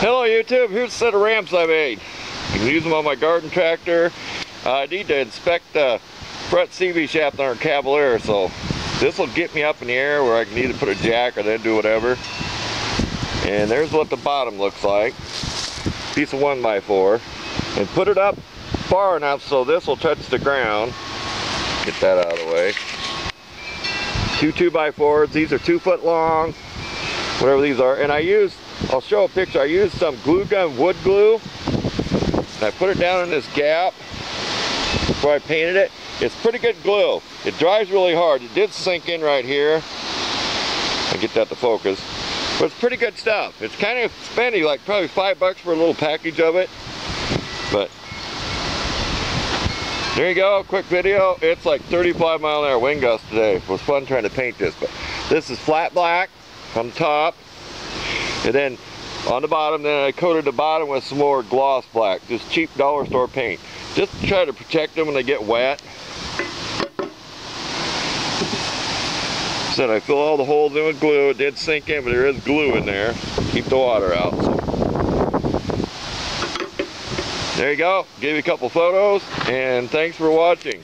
Hello YouTube, here's a set of ramps I made. You can use them on my garden tractor. Uh, I need to inspect the front CV shaft on our Cavalier, so this will get me up in the air where I can either put a jack or then do whatever. And there's what the bottom looks like. Piece of 1x4. And put it up far enough so this will touch the ground. Get that out of the way. Two 2x4s, these are two foot long, whatever these are. And I used, I'll show a picture. I used some glue gun wood glue. And I put it down in this gap before I painted it. It's pretty good glue. It dries really hard. It did sink in right here. I get that to focus. But it's pretty good stuff. It's kind of spendy, like probably five bucks for a little package of it. But there you go, quick video. It's like 35 mile an hour wind gust today. It was fun trying to paint this, but this is flat black on top. And then on the bottom, then I coated the bottom with some more gloss black, just cheap dollar store paint. Just to try to protect them when they get wet. Said I fill all the holes in with glue. It did sink in, but there is glue in there. Keep the water out. So. There you go. Give you a couple photos, and thanks for watching.